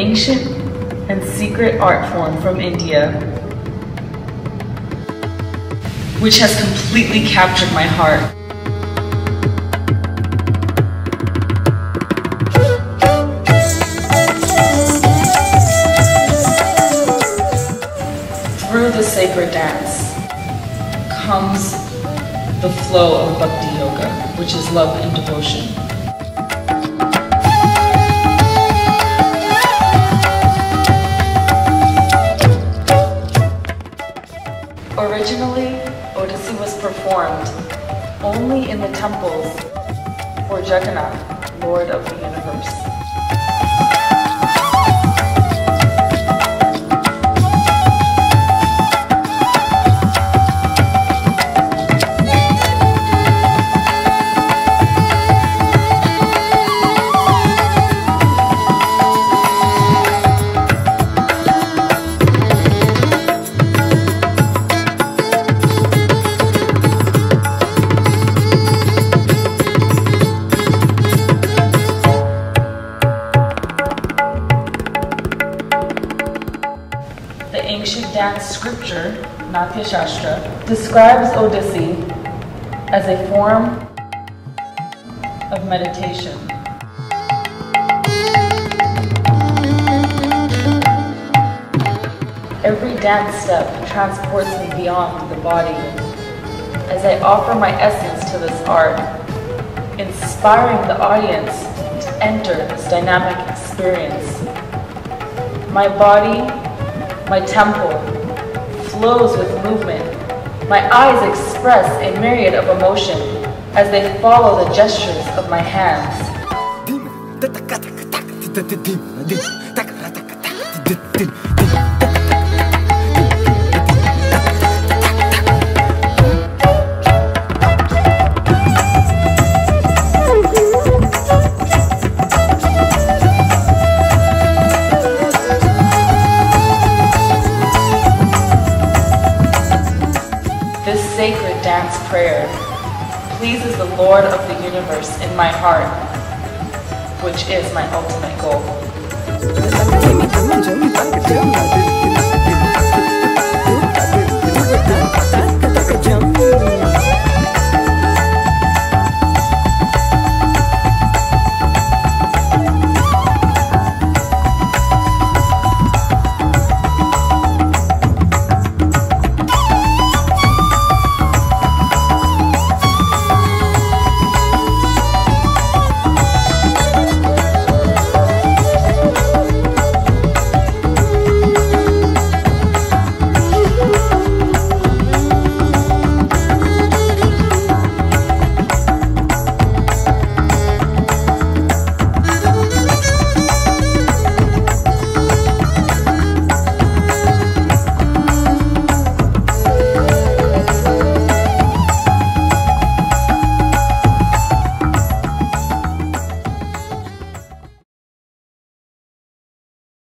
ancient and secret art form from India, which has completely captured my heart. Through the sacred dance comes the flow of Bhakti Yoga, which is love and devotion. Originally, Odissi was performed only in the temples for Jagannath, Lord of the universe. The ancient dance scripture, Natya Shastra, describes Odissi as a form of meditation. Every dance step transports me beyond the body as I offer my essence to this art, inspiring the audience to enter this dynamic experience. My body my temple flows with movement. My eyes express a myriad of emotion as they follow the gestures of my hands. This sacred dance prayer pleases the Lord of the universe in my heart, which is my ultimate goal.